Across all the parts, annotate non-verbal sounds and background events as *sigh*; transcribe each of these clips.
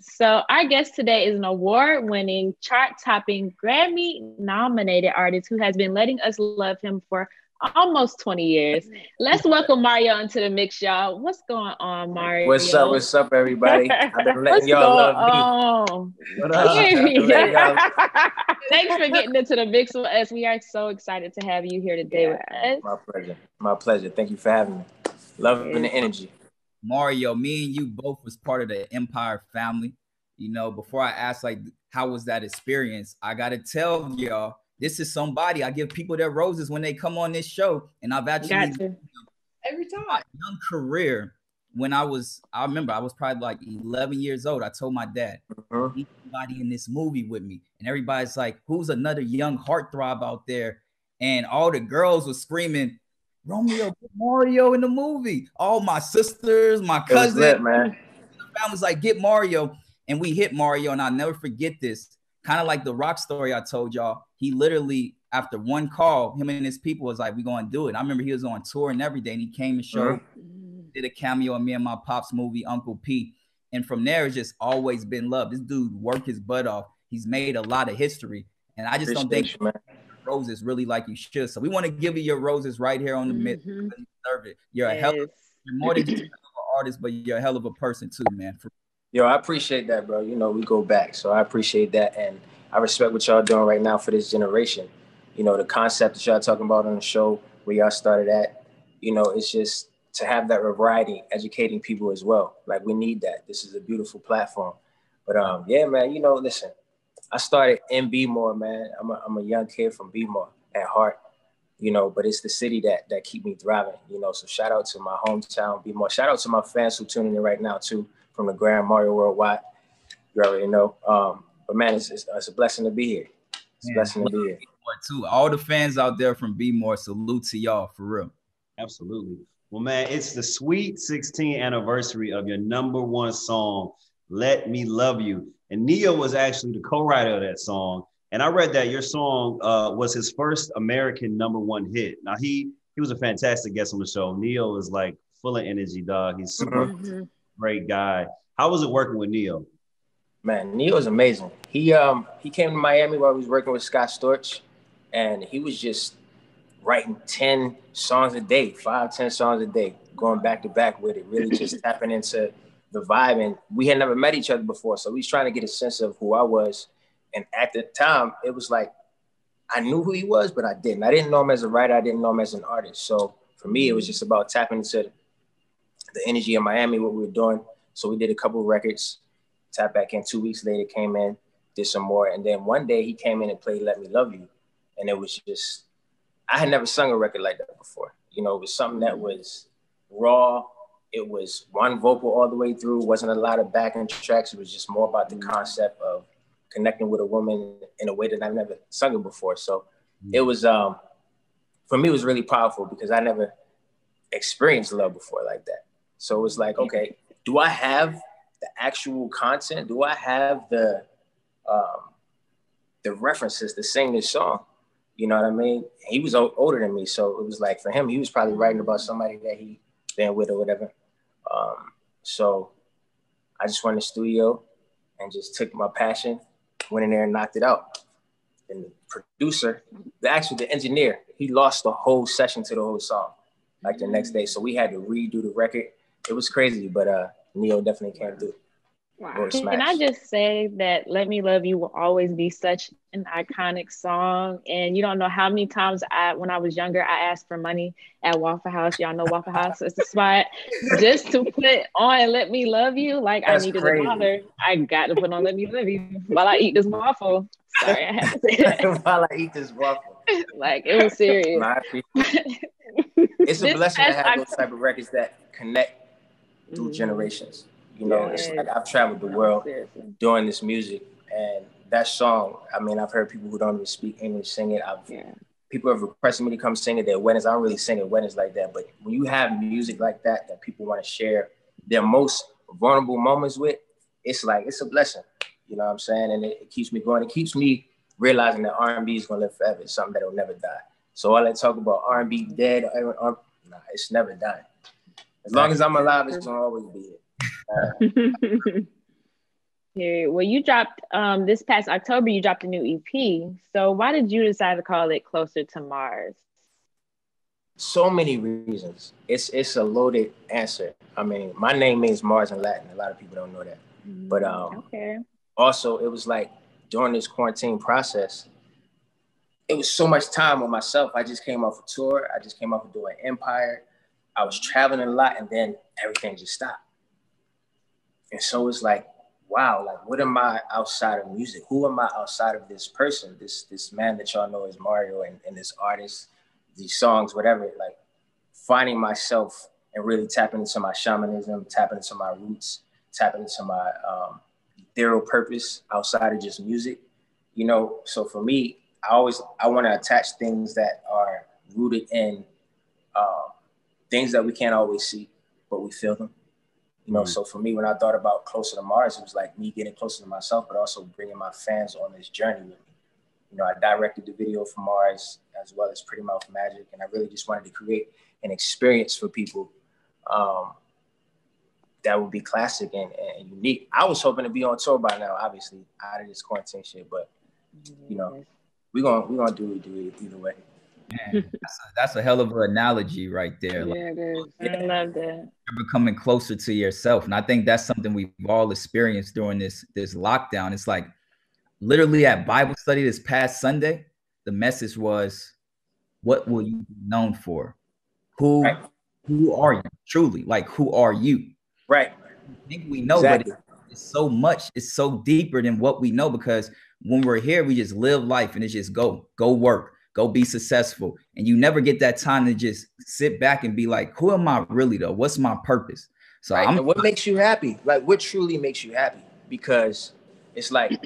So, our guest today is an award winning, chart topping, Grammy nominated artist who has been letting us love him for almost 20 years. Let's welcome Mario into the mix, y'all. What's going on, Mario? What's up? What's up, everybody? *laughs* I've been letting y'all love me. What up? Thanks for getting into the mix with us. We are so excited to have you here today yeah, with us. My pleasure. My pleasure. Thank you for having me. Loving the energy. Mario, me and you both was part of the Empire family. You know, before I ask like how was that experience, I gotta tell y'all this is somebody I give people their roses when they come on this show, and I've actually every time young career. When I was, I remember I was probably like 11 years old. I told my dad, uh-huh. "Anybody in this movie with me?" And everybody's like, "Who's another young heartthrob out there?" And all the girls were screaming, "Romeo, Mario in the movie!" All my sisters, my cousin, lit, man. The family's like, "Get Mario!" And we hit Mario, and I'll never forget this kind of like the rock story I told y'all. He literally, after one call, him and his people was like, "We gonna do it." I remember he was on tour and every day, and he came and showed, mm-hmm. did a cameo in me and my pops movie, Uncle P. And from there, it's just always been love. This dude worked his butt off. He's made a lot of history, and I just don't think roses really like you should. So we want to give you your roses right here on the mix. Mm-hmm. You deserve it. You're yes. a hell. Of, you're more than just an artist, but you're a hell of a person too, man. For Yo, I appreciate that, bro. You know, we go back, so I appreciate that, and I respect what y'all doing right now for this generation. You know, the concept that y'all talking about on the show, where y'all started at. You know, it's just to have that variety, educating people as well. Like we need that. This is a beautiful platform. But um, yeah, man. You know, listen, I started in Bmore, man. I'm a, I'm a young kid from Bmore at heart. You know, but it's the city that that keep me thriving. You know, so shout out to my hometown, Bmore. Shout out to my fans who tuning in right now too from the Grand Mario Worldwide. You already know. Um, but man, it's, it's, it's, a blessing to be here. It's a blessing to be here. Too. All the fans out there from Bmore, salute to y'all for real. Absolutely. Well, man, it's the sweet 16th anniversary of your number one song, Let Me Love You. And Ne-Yo was actually the co-writer of that song. And I read that your song uh, was his first American number one hit. Now he he was a fantastic guest on the show. Ne-Yo is like full of energy, dog. He's super mm-hmm great guy. How was it working with Ne-Yo? Man, Ne-Yo is amazing. He um he came to Miami while he was working with Scott Storch, and he was just writing 10 songs a day, five, 10 songs a day, going back to back with it, really just *laughs* tapping into the vibe. And we had never met each other before. So he's trying to get a sense of who I was. And at the time, it was like I knew who he was, but I didn't. I didn't know him as a writer, I didn't know him as an artist. So for me, it was just about tapping into the energy in Miami, what we were doing. So we did a couple of records, tap back in. Two weeks later, came in, did some more, and then one day he came in and played "Let Me Love You," and it was just I had never sung a record like that before. You know, it was something that was raw. It was one vocal all the way through. wasn't a lot of backing tracks. It was just more about the mm. concept of connecting with a woman in a way that I've never sung it before. So mm. it was um for me it was really powerful because I never experienced love before like that. So it was like, okay, do I have the actual content? Do I have the um, the references to sing this song? You know what I mean? He was o- older than me, so it was like for him, he was probably writing about somebody that he with or whatever. Um, so I just went to the studio and just took my passion, went in there and knocked it out. And the producer, the actually the engineer, he lost the whole session to the whole song, like the next day. So we had to redo the record it was crazy, but uh, Ne-Yo definitely came through. Wow. Can I just say that Let Me Love You will always be such an iconic song. And you don't know how many times I, when I was younger, I asked for money at Waffle House. Y'all know Waffle House is the spot *laughs* just to put on Let Me Love You. Like That's I needed crazy. a dollar. I got to put on Let Me Love You while I eat this waffle. Sorry, I had to say that. *laughs* while I eat this waffle. like it was serious. *laughs* it's a blessing to have those type of records that connect through mm-hmm. generations. You know, it's like I've traveled the world doing this music, and that song. I mean, I've heard people who don't even speak English sing it. I've yeah. people have requested me to come sing at their weddings. I don't really sing at weddings like that, but when you have music like that that people want to share their most vulnerable moments with, it's like it's a blessing. You know what I'm saying? And it, it keeps me going. It keeps me realizing that R&B is gonna live forever. It's something that'll never die. So all that talk about R&B dead, uh, uh, nah, it's never dying. As long as I'm alive, it's gonna always be it. *laughs* Well, you dropped um this past October. You dropped a new EP. So why did you decide to call it "Closer to Mars"? So many reasons. It's it's a loaded answer. I mean, my name means Mars in Latin. A lot of people don't know that. But um, okay. Also, it was like during this quarantine process, it was so much time with myself. I just came off a tour. I just came off of doing Empire. I was traveling a lot, and then everything just stopped. And so it's like, wow, like what am I outside of music? Who am I outside of this person, this this man that y'all know as Mario and, and this artist, these songs, whatever, like finding myself and really tapping into my shamanism, tapping into my roots, tapping into my um, ethereal purpose outside of just music. You know, so for me, I always I want to attach things that are rooted in uh, things that we can't always see, but we feel them. You know, mm-hmm. so for me, when I thought about closer to Mars, it was like me getting closer to myself, but also bringing my fans on this journey with me. You know, I directed the video for Mars as well as Pretty Mouth Magic, and I really just wanted to create an experience for people um, that would be classic and, and, unique. I was hoping to be on tour by now, obviously, out of this quarantine shit, but you know, we're gonna we're gonna do it, do it either way. Man, that's, a, that's a hell of an analogy right there. Yeah, it is. I love that. You're becoming closer to yourself, and I think that's something we've all experienced during this this lockdown. It's like literally at Bible study this past Sunday, the message was, "What will you be known for? Who right. who are you truly? Like who are you?" Right. I think we know, exactly. but it's so much. It's so deeper than what we know because when we're here, we just live life and it's just go, go work, go be successful. And you never get that time to just sit back and be like, who am I really though? What's my purpose? So right. I'm, what makes you happy? Like what truly makes you happy? Because it's like,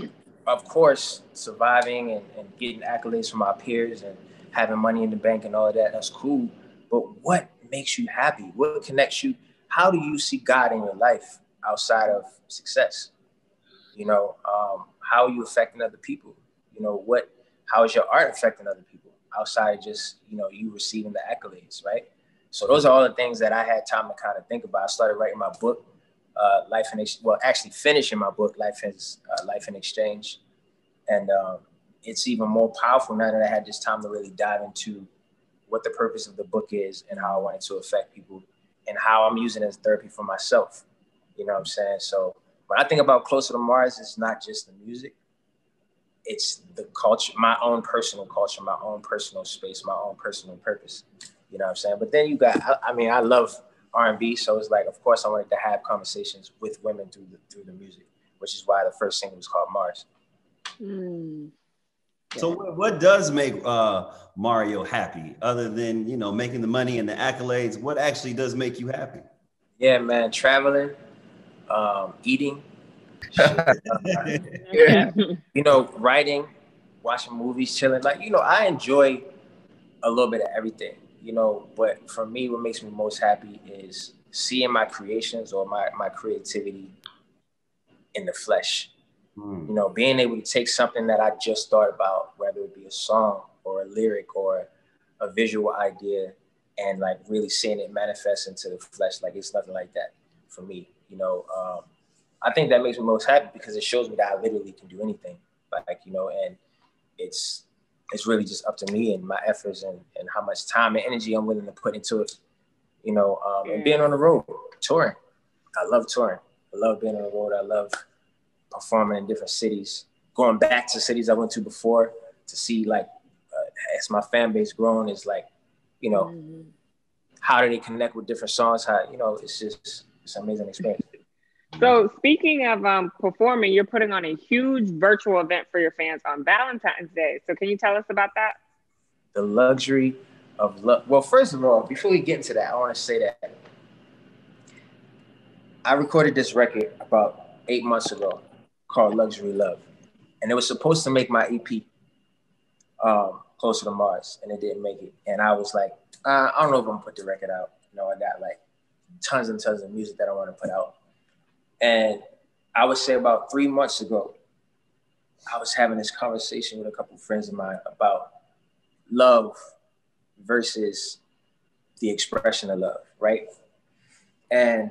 of course, surviving and, and getting accolades from our peers and having money in the bank and all of that, that's cool. But what makes you happy? What connects you? How do you see God in your life outside of success? You know, um, how are you affecting other people? You know, what how is your art affecting other people outside of just, you know, you receiving the accolades, right? So those are all the things that I had time to kind of think about. I started writing my book, uh, Life in Ex- well, actually finishing my book, Life is uh, Life in Exchange, and um, it's even more powerful now that I had this time to really dive into what the purpose of the book is and how I wanted to affect people and how I'm using it as therapy for myself. You know what I'm saying? So when I think about Closer to Mars, it's not just the music, it's the culture, my own personal culture, my own personal space, my own personal purpose. You know what I'm saying? But then you got, I, I mean, I love R&B, so it's like, of course, I wanted to have conversations with women through the through the music, which is why the first single was called Mars. Mm. So what does make uh, Mario happy, other than you know making the money and the accolades? What actually does make you happy? Yeah, man, traveling, um, eating, *laughs* yeah. you know, writing, watching movies, chilling. Like, you know, I enjoy a little bit of everything, you know, but for me, what makes me most happy is seeing my creations or my, my creativity in the flesh. Mm. You know, being able to take something that I just thought about, whether it be a song or a lyric or a visual idea, and like really seeing it manifest into the flesh. Like it's nothing like that for me. You know, um, I think that makes me most happy because it shows me that I literally can do anything. Like, you know, and it's it's really just up to me and my efforts and, and how much time and energy I'm willing to put into it. You know, um, and being on the road, touring. I love touring. I love being on the road. I love performing in different cities. Going back to cities I went to before to see like uh, as my fan base grown is like, you know, mm-hmm. how do they connect with different songs? How you know, it's just it's an amazing experience. So speaking of um, performing, you're putting on a huge virtual event for your fans on Valentine's Day. So can you tell us about that? The luxury of love. Well, first of all, before we get into that, I want to say that I recorded this record about eight months ago called Luxury Love, and it was supposed to make my EP um, closer to Mars, and it didn't make it. And I was like, uh, I don't know if I'm gonna put the record out. You know, I got like tons and tons of music that I want to put out and I would say about three months ago, I was having this conversation with a couple of friends of mine about love versus the expression of love, right? And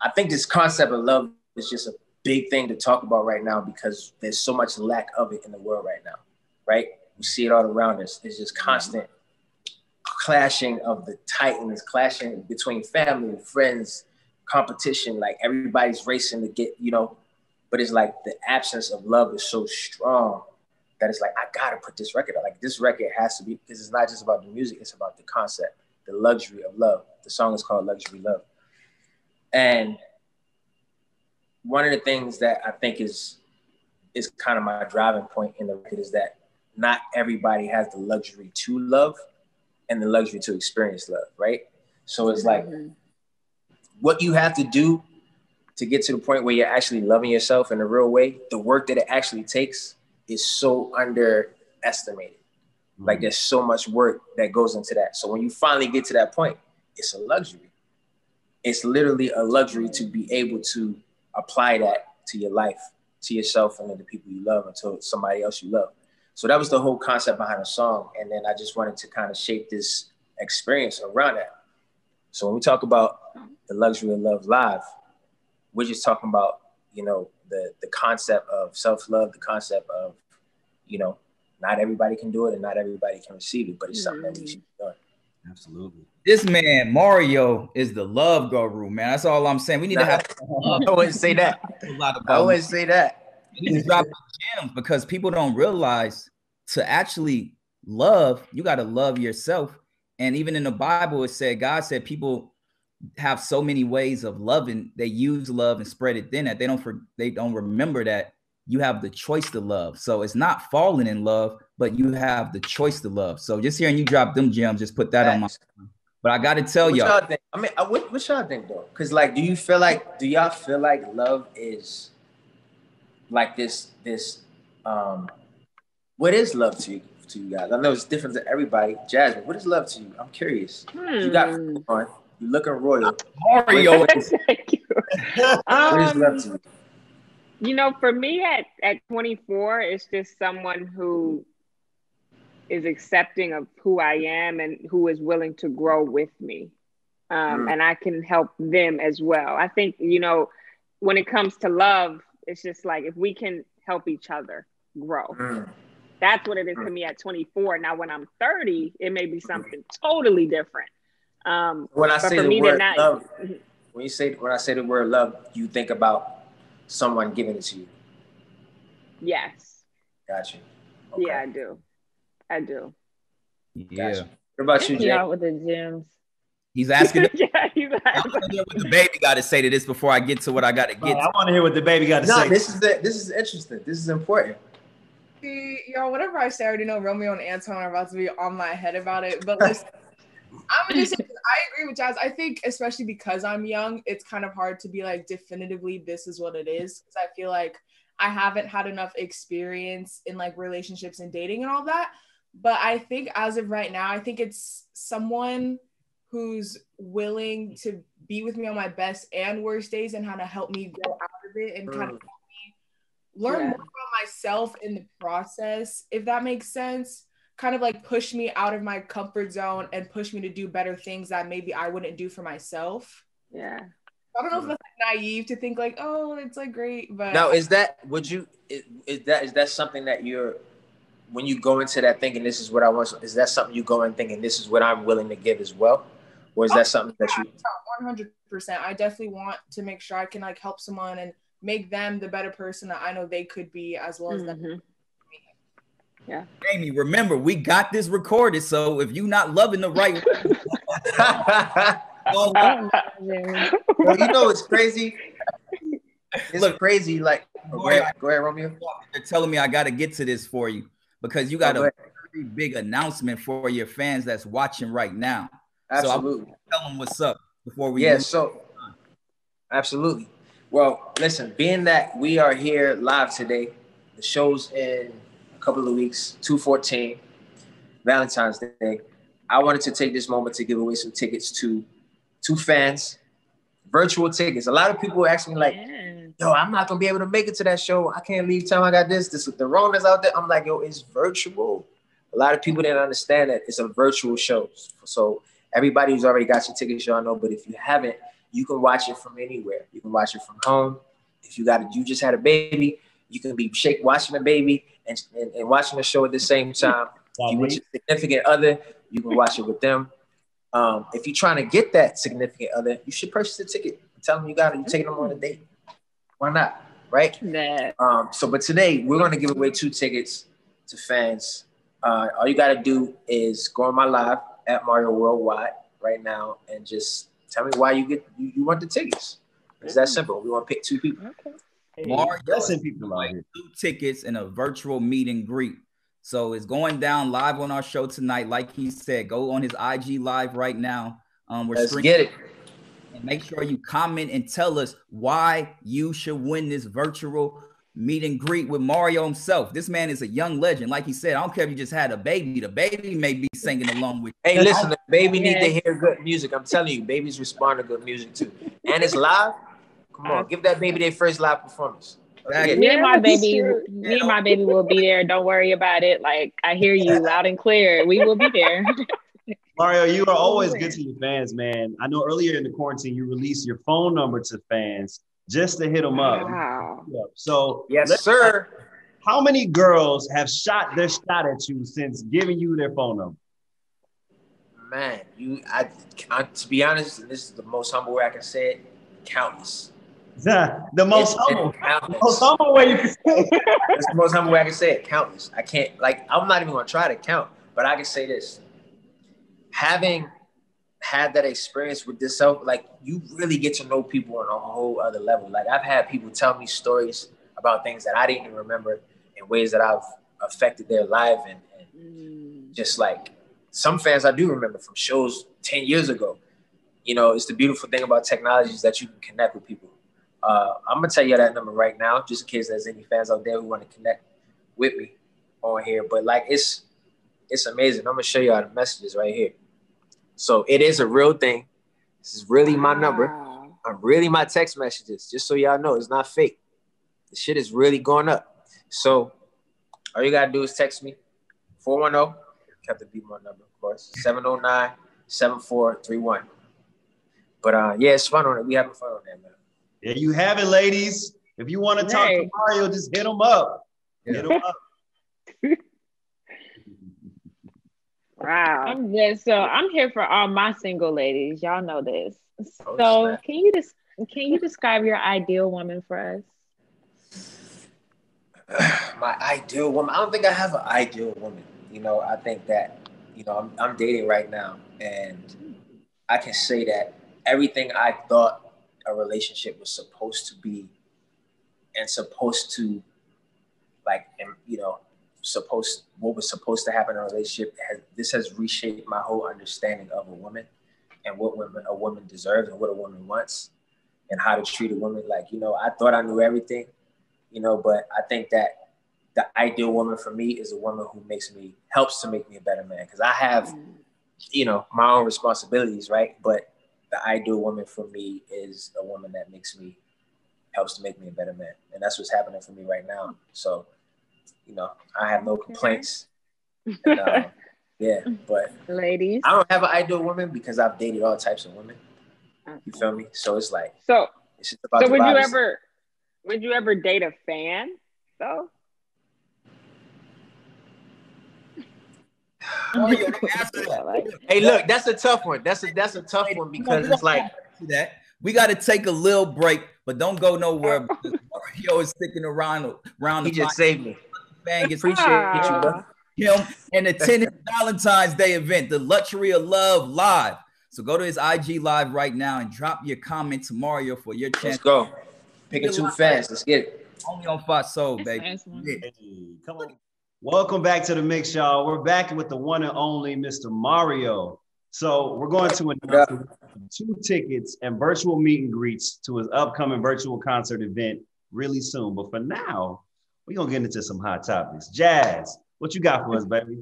I think this concept of love is just a big thing to talk about right now because there's so much lack of it in the world right now, right? We see it all around us. It's just mm-hmm. constant clashing of the titans, clashing between family, friends, competition. Like everybody's racing to get, you know, but it's like the absence of love is so strong that it's like I gotta put this record out. Like this record has to be because it's not just about the music; it's about the concept, the luxury of love. The song is called "Luxury Love," and one of the things that I think is is kind of my driving point in the record is that not everybody has the luxury to love and the luxury to experience love, right? So it's like mm-hmm. What you have to do to get to the point where you're actually loving yourself in a real way, the work that it actually takes is so underestimated. Mm-hmm. Like there's so much work that goes into that. So when you finally get to that point, it's a luxury. It's literally a luxury to be able to apply that to your life, to yourself, and to the people you love, and to somebody else you love. So that was the whole concept behind the song. And then I just wanted to kind of shape this experience around that. So when we talk about the luxury of love live, we're just talking about, you know, the the concept of self-love, the concept of, you know, not everybody can do it and not everybody can receive it, but it's something that we mm-hmm. should be doing. Absolutely. This man, Mario, is the love guru, man. That's all I'm saying. We need nah, to have. *laughs* I wouldn't say that. *laughs* I wouldn't say that. He's dropping gems because people don't realize to actually love, you got to love yourself. And even in the Bible, it said God said people have so many ways of loving. They use love and spread it. Then that they don't for, they don't remember that you have the choice to love. So it's not falling in love, but you have the choice to love. So just hearing you drop them gems, just put that on my. But I got to tell what y'all. y'all think? I mean, what, what y'all think though? Because like, do you feel like do y'all feel like love is like this this um what is love to you to you guys? I know it's different to everybody. Jasmine, what is love to you? I'm curious. Hmm. You got hmm. on. You looking royal. Mario. *laughs* Thank you. what is love to you? Um, you know, for me at, at 24, it's just someone who is accepting of who I am and who is willing to grow with me. Um, mm. And I can help them as well. I think, you know, when it comes to love, it's just like if we can help each other grow. Mm. That's what it is to mm. me at 24. Now, when I'm 30, it may be something totally different. Um, when I say the word not, love, when you say when I say the word love, you think about someone giving it to you. Yes. Gotcha. Okay. Yeah, I do. I do. Yeah. Gotcha. What about you, Jay? Out with the gyms. He's *laughs* asking. yeah, he's asking. what the baby got to say to this before I get to what I got to get. I want to hear what the baby got to no, say. this is the, this is interesting. This is important. See, y'all, whatever I say, I already know Romeo and Anton are about to be on my head about it. But listen, I'm just saying, *laughs* I agree with Jazz. I think, especially because I'm young, it's kind of hard to be like definitively this is what it is. Because I feel like I haven't had enough experience in like relationships and dating and all that. But I think as of right now, I think it's someone who's willing to be with me on my best and worst days and how to help me grow out of it and kind of mm. help me learn yeah. more about myself in the process, if that makes sense kind of like push me out of my comfort zone and push me to do better things that maybe I wouldn't do for myself. Yeah. I don't know if that's like naive to think like, oh, it's like great, but now is that would you is, is that is that something that you're when you go into that thinking this is what I want is that something you go in thinking this is what I'm willing to give as well, or is that oh, something that you? One hundred percent. I definitely want to make sure I can like help someone and make them the better person that I know they could be as well as mm-hmm. them yeah. Amy, remember, we got this recorded. So if you're not loving the right way, *laughs* well, you know it's crazy. *laughs* It's Look, crazy. Like, go ahead, go ahead, Romeo. They're telling me I got to get to this for you because you got oh, a very big announcement for your fans that's watching right now. Absolutely. So tell them what's up before we. Yeah. So, absolutely. Well, listen. Being that we are here live today, the show's in couple of weeks, 214, Valentine's Day. I wanted to take this moment to give away some tickets to two fans, virtual tickets. A lot of people ask me like, yo, I'm not gonna be able to make it to that show. I can't leave town. I got this, this the Rona's out there. I'm like, yo, it's virtual. A lot of people didn't understand that it's a virtual show. So everybody who's already got your tickets, y'all know. But if you haven't, you can watch it from anywhere. You can watch it from home. If you got it, you just had a baby, you can be shake watching the baby and, and, and watching the show at the same time. If you with your significant other, you can watch it with them. Um, if you're trying to get that significant other, you should purchase a ticket. Tell them you got it. You're taking them on a date. Why not? Right? Nah. Um, so, but today we're going to give away two tickets to fans. Uh, all you got to do is go on my live at Mario Worldwide right now and just tell me why you get you, you want the tickets. It's that simple. We want to pick two people. Okay. Mario Blessing people out here. two tickets and a virtual meet and greet. So it's going down live on our show tonight. Like he said, go on his IG live right now. Um, we're Let's streaming get it. and make sure you comment and tell us why you should win this virtual meet and greet with Mario himself. This man is a young legend. Like he said, I don't care if you just had a baby. The baby may be singing along with You. Hey, listen, the baby need to hear good music. I'm telling you, babies respond to good music too. And it's live. Come on, give that baby their first live performance. Let's get it. Me and my baby, me and my baby will be there. Don't worry about it. Like I hear you loud and clear. We will be there. *laughs* Mario, you are always good to your fans, man. I know earlier in the quarantine you released your phone number to fans just to hit them up. Wow. So Yes, sir. How many girls have shot their shot at you since giving you their phone number? Man, you, I, I, to be honest, and this is the most humble way I can say it. Countless. The most It's- humble, it's countless. most humble way you can say it. *laughs* That's the most humble way I can say it. Countless. I can't like I'm not even gonna try to count, but I can say this. Having had that experience with this self, like you really get to know people on a whole other level. Like I've had people tell me stories about things that I didn't even remember in ways that I've affected their life and, and mm. just like some fans I do remember from shows 10 years ago. You know, it's the beautiful thing about technology is that you can connect with people. Uh, I'm gonna tell you that number right now, just in case there's any fans out there who want to connect with me on here. But like it's it's amazing. I'm gonna show you all the messages right here. So it is a real thing. This is really my number. I'm really my text messages, just so y'all know it's not fake. The shit is really going up. So all you gotta do is text me 410, kept the beat my number, of course, 709 7431. But uh yeah, it's fun on it. We having fun on that, man. There you have it, ladies. If you want to talk to Mario, just hit him up. Hit him up. *laughs* Wow. I'm just so I'm here for all my single ladies. Y'all know this. Oh, So snap. can you just can you describe your ideal woman for us? *sighs* my ideal woman. I don't think I have an ideal woman. You know, I think that, you know, I'm, I'm dating right now and I can say that everything I thought a relationship was supposed to be and supposed to like, and you know, supposed, what was supposed to happen in a relationship, has, this has reshaped my whole understanding of a woman and what women, a woman deserves and what a woman wants and how to treat a woman. Like, you know, I thought I knew everything you know, but I think that the ideal woman for me is a woman who makes me helps to make me a better man because I have, mm. you know, my own responsibilities, right? But the ideal woman for me is a woman that makes me helps to make me a better man, and that's what's happening for me right now. So, you know, I have no complaints. And, uh, *laughs* yeah, but Ladies. I don't have an ideal woman because I've dated all types of women. You feel me? So it's like So, it's just about so would you ever, would you ever date a fan though? Mario, don't answer that. Like, Hey, look, that's a tough one. That's a that's a tough one because it's like that. We got to take a little break, but don't go nowhere. *laughs* because Mario is sticking around around he the just saved me. fan gets Appreciate you, bro. him and attend his Valentine's Day event, the Luxury of Love Live. So go to his IG live right now and drop your comment to Mario for your Let's chance. go. Picking too fast. Let's get it. Only on Fox Soul, baby. nice Hey, come on. Welcome back to the mix, y'all. We're back with the one and only Mr. Mario. So we're going to announce two tickets and virtual meet and greets to his upcoming virtual concert event really soon. But for now, we're gonna get into some hot topics. Jazz, what you got for us, baby?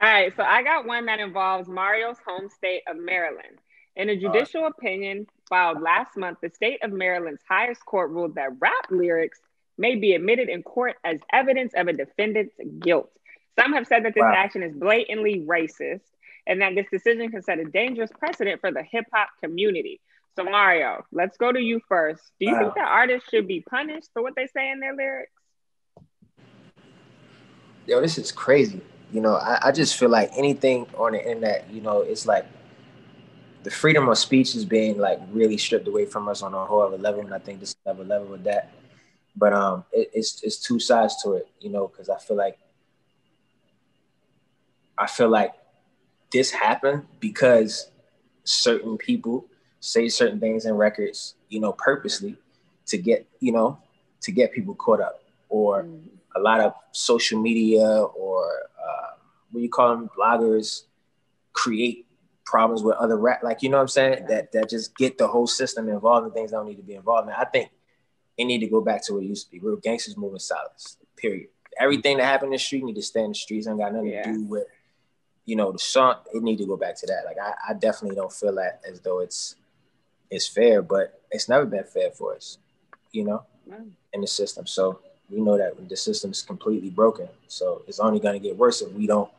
All right, so I got one that involves Mario's home state of Maryland. In a uh, judicial opinion filed last month, the state of Maryland's highest court ruled that rap lyrics may be admitted in court as evidence of a defendant's guilt. Some have said that this Wow. action is blatantly racist and that this decision can set a dangerous precedent for the hip hop community. So Mario, let's go to you first. Do you think that artists should be punished for what they say in their lyrics? Yo, this is crazy. You know, I, I just feel like anything on the internet, you know, it's like the freedom of speech is being like really stripped away from us on a whole other level, and I think this level level with that. But um, it, it's it's two sides to it, you know, because I feel like I feel like this happened because certain people say certain things in records, you know, purposely to get, you know, to get people caught up, or mm. a lot of social media or uh, what you call them, bloggers create problems with other rap, like you know what I'm saying, that that just get the whole system involved in things that don't need to be involved in. I think it need to go back to what it used to be. Real gangsters moving silence. Period. Everything that happened in the street need to stay in the streets. and got nothing yeah. to do with, you know, the song. It need to go back to that. Like I, I definitely don't feel that as though it's it's fair, but it's never been fair for us, you know, in the system. So we know that the system is completely broken. So it's only going to get worse if we don't,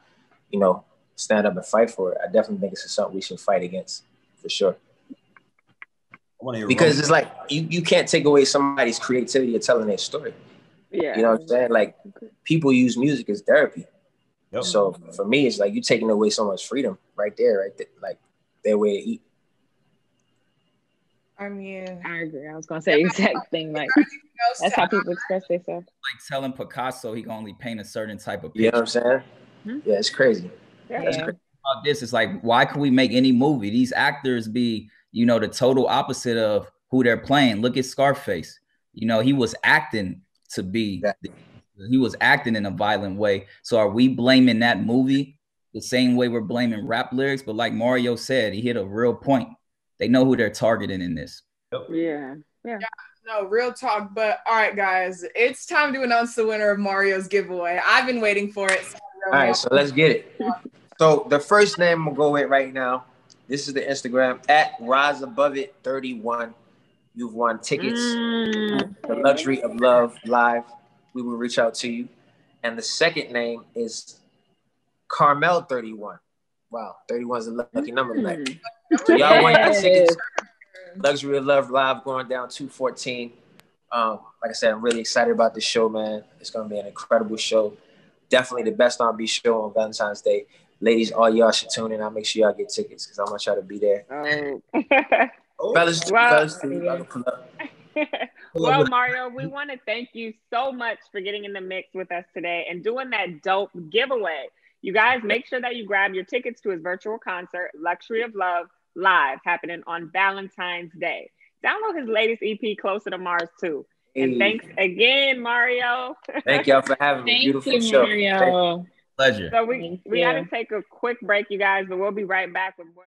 you know, stand up and fight for it. I definitely think it's something we should fight against for sure. Because it's like you, you can't take away somebody's creativity of telling their story. Yeah. You know what I'm saying? Like people use music as therapy. Yep. So for me, it's like you taking away someone's freedom right there, right there, like their way to eat. I mean, I agree. I was gonna say exact thing. Like *laughs* that's how people express themselves. Like telling Picasso he can only paint a certain type of picture. You know what I'm saying? Hmm? Yeah, it's crazy. Yeah. That's crazy. About this, it's like why can we make any movie? These actors be, you know, the total opposite of who they're playing. Look at Scarface. You know, he was acting to be. Exactly. He was acting in a violent way. So are we blaming that movie the same way we're blaming rap lyrics? But like Mario said, he hit a real point. They know who they're targeting in this. Yeah. Yeah. yeah. No, real talk. But all right, guys, it's time to announce the winner of Mario's giveaway. I've been waiting for it. So all right, so let's get it. *laughs* So the first name I'm gonna go with right now. This is the Instagram at Rise Above It 31. You've won tickets. Mm. The luxury of love live. We will reach out to you. And the second name is Carmel 31. Wow, 31 is a lucky number. Mm. So y'all want your tickets. Luxury of Love Live going down 214. Um, like I said, I'm really excited about this show, man. It's gonna be an incredible show. Definitely the best R&B show on Valentine's Day. Ladies, all y'all should tune in. I'll make sure y'all get tickets because I'm gonna try to be there. Oh. *laughs* fellas, well, fellas too. *laughs* Pull up. well, Mario, we want to thank you so much for getting in the mix with us today and doing that dope giveaway. You guys make sure that you grab your tickets to his virtual concert, Luxury of Love, live, happening on Valentine's Day. Download his latest EP, Closer to Mars, too. And thanks again, Mario. Thank y'all for having me. *laughs* Beautiful you, show. Mario. Pleasure. So we, we got to take a quick break, you guys, but we'll be right back with more.